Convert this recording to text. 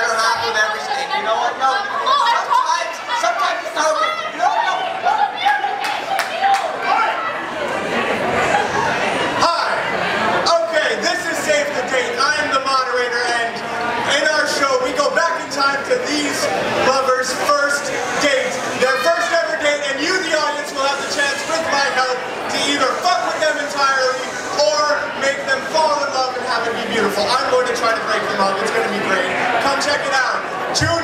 better half of everything. You know what? No, sometimes, sometimes it's how you no, no. Hi. Okay, this is Save the Date. I am the moderator, and in our show, we go back in time to these lovers' first date, their first ever date, and you, the audience, will have the chance, with my help, to either fuck with them entirely or make them fall in love and have it be beautiful. I'm going to try to break them up. It's going to be great. Check it out.